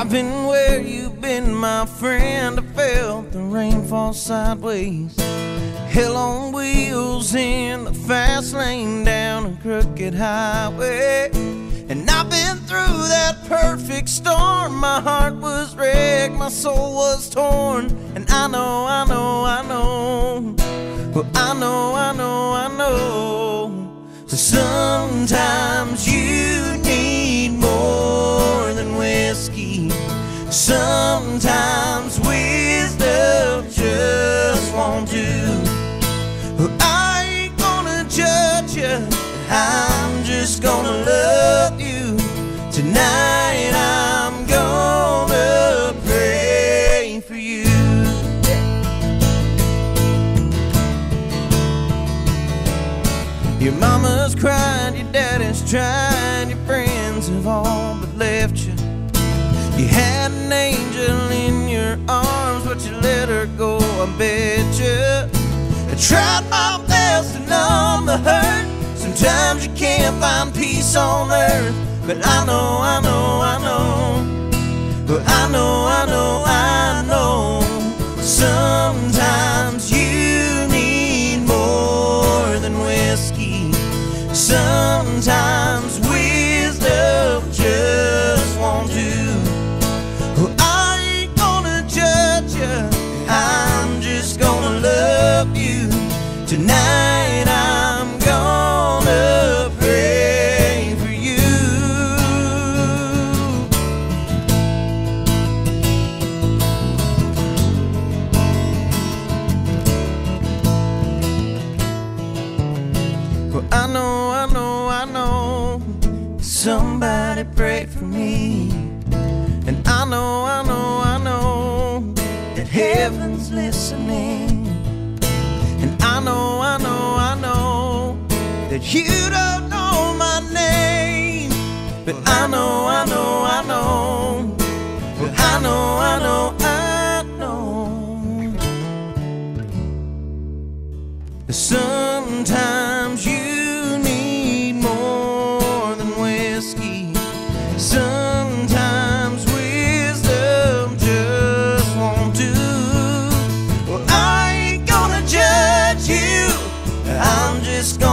I've been where you've been, my friend. I felt the rain fall sideways. Hell on wheels in the fast lane down a crooked highway. And I've been through that perfect storm. My heart was wrecked, my soul was torn. And I know, I know, I know. Well, I know, I know, I know. So sometimes you need more than whiskey. Sometimes wisdom just won't do. I ain't gonna judge you. I'm just gonna love you. Tonight I'm gonna pray for you. Your mama's cried, your daddy's tried, your friends have all but left you. You had but you let her go, I bet you. I tried my best to numb the hurt. Sometimes you can't find peace on earth, but I know, I know, I know. But I know, I know, I know. Sometimes you need more than whiskey. Sometimes Tonight I'm gonna pray for you. Well, I know, I know, I know. Somebody prayed for me. And I know, I know, I know that heaven's listening. That you don't know my name. But I know, I know, I know. But I know, I know, I know. Sometimes you need more than whiskey. Sometimes wisdom just won't do. Well, I ain't gonna judge you. I'm just gonna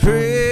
Pray